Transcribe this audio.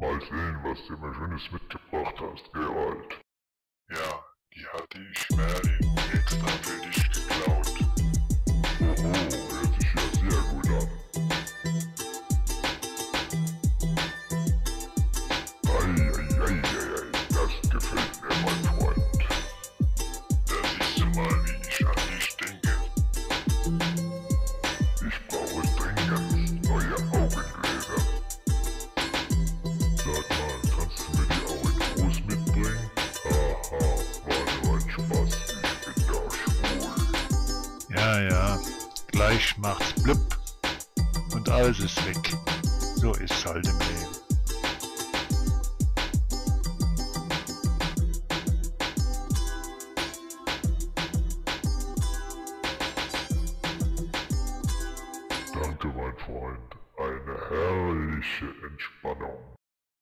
Mal sehen, was du mir Schönes mitgebracht hast, Gerald. Ja, die hatte ich Merlin Ja, ja, gleich macht's blüpp und alles ist weg. So ist's halt im Leben. Danke, mein Freund. Eine herrliche Entspannung.